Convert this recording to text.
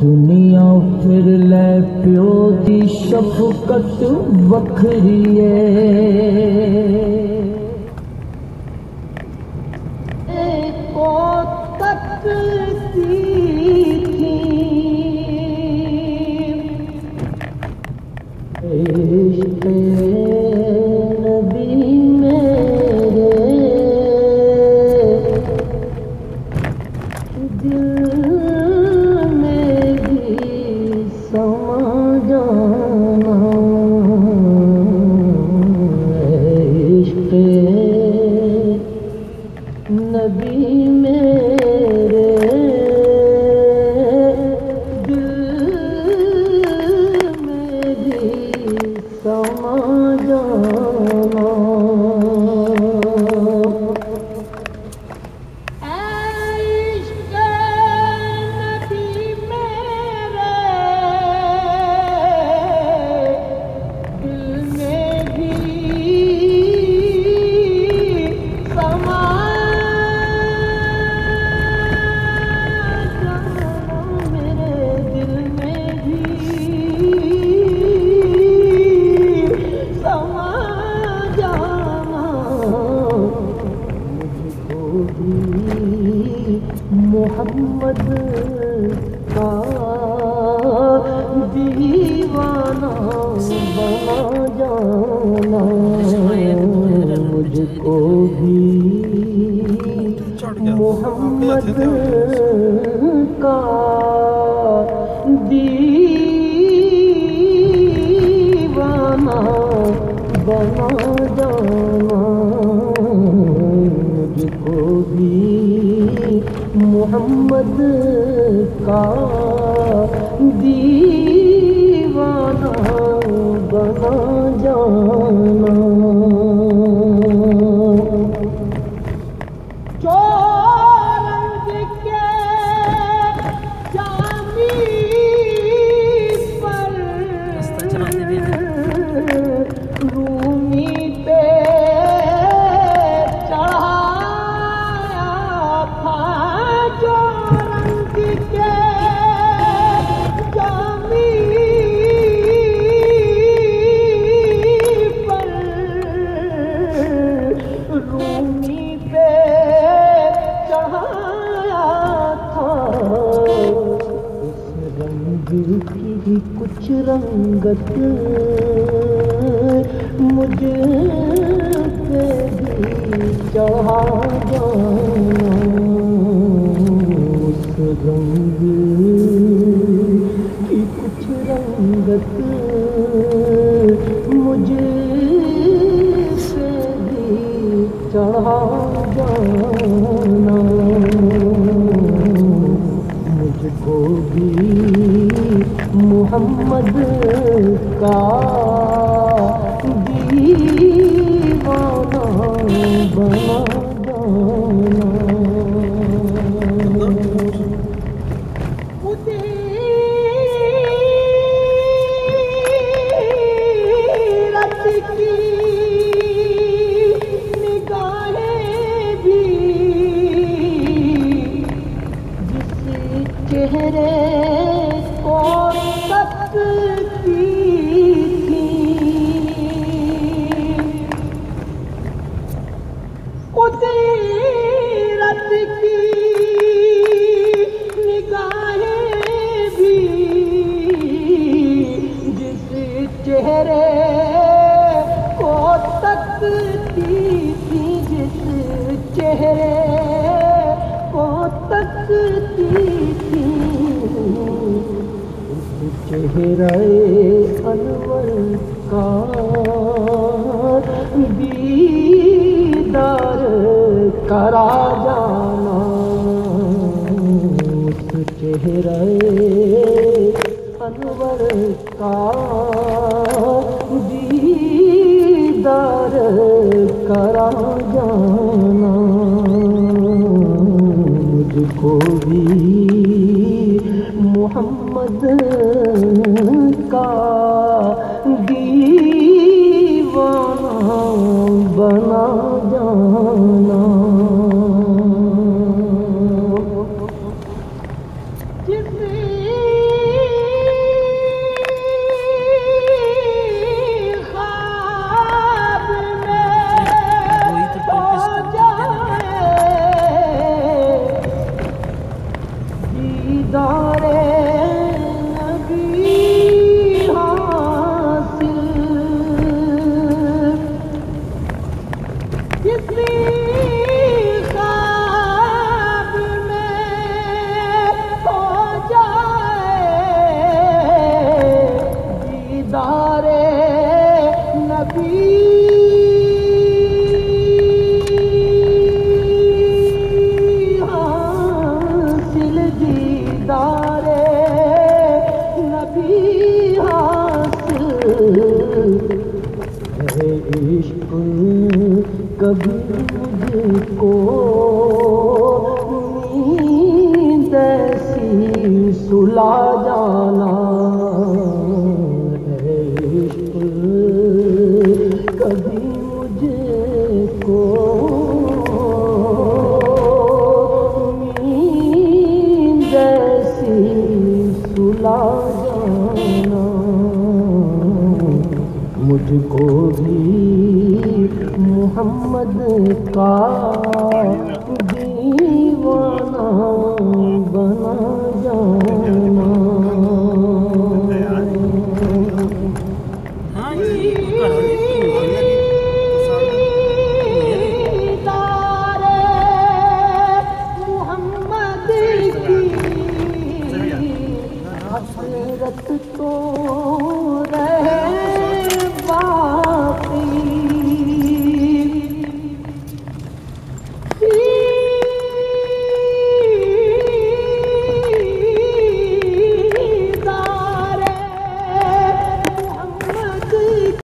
दुनिया फिर ले प्यो दी शफकत वखरी को दीवाना बना जाना मुझको भी। मोहम्मद का दीवाना बना जाना मुझको भी। मोहम्मद का दीवाना बना जाना पे चढ़ाया कुछ रंगत मुझे पे भी चढ़ा चढ़ा जाना मुझको भी मोहम्मद का दीवाना बना जाना Oh. चेहरे अनवर का दीदार करा जाना। उस चेहरे अनवर का दीदार करा कभी मुझको नींद ऐसी सुला जाना मोहम्मद का